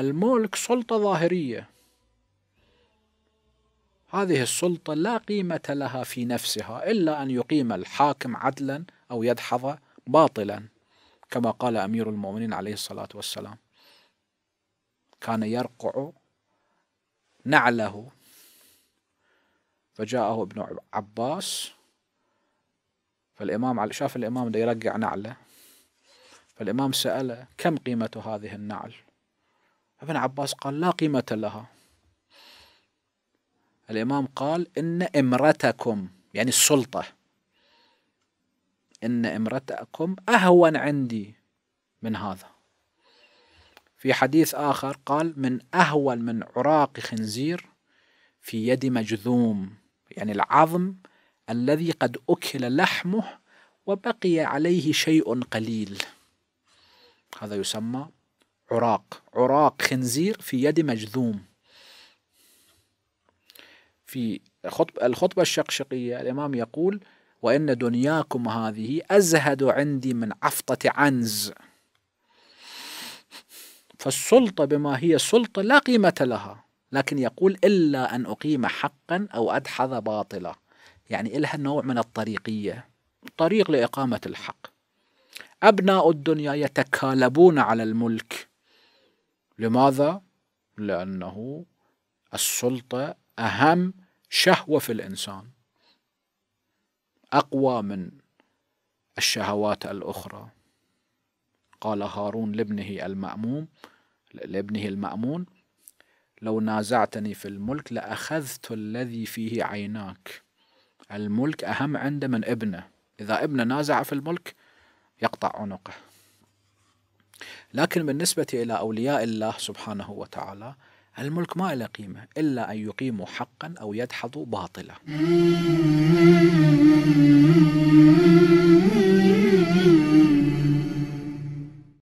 الملك سلطة ظاهرية. هذه السلطة لا قيمة لها في نفسها إلا أن يقيم الحاكم عدلا أو يدحض باطلا كما قال أمير المؤمنين عليه الصلاة والسلام. كان يرقع نعله فجاءه ابن عباس فالإمام شاف الإمام يرقع نعله فالإمام سأله كم قيمة هذه النعل؟ ابن عباس قال لا قيمة لها. الإمام قال إن إمرتكم يعني السلطة. إن إمرتكم أهون عندي من هذا. في حديث آخر قال من أهون من عراق خنزير في يد مجذوم يعني العظم الذي قد أكل لحمه وبقي عليه شيء قليل. هذا يسمى عراق. عراق خنزير في يد مجذوم. في الخطبة الشقشقية الإمام يقول وإن دنياكم هذه أزهد عندي من عفطة عنز. فالسلطة بما هي سلطة لا قيمة لها لكن يقول إلا أن أقيم حقا أو أدحض باطلا. يعني إلها نوع من الطريقية طريق لإقامة الحق. أبناء الدنيا يتكالبون على الملك. لماذا؟ لأنه السلطة أهم شهوة في الإنسان أقوى من الشهوات الأخرى. قال هارون لابنه المأموم لابنه المأمون لو نازعتني في الملك لأخذت الذي فيه عيناك. الملك أهم عنده من ابنه. إذا ابنه نازع في الملك يقطع عنقه. لكن بالنسبة إلى أولياء الله سبحانه وتعالى الملك ما له قيمة إلا أن يقيموا حقا أو يدحضوا باطلا.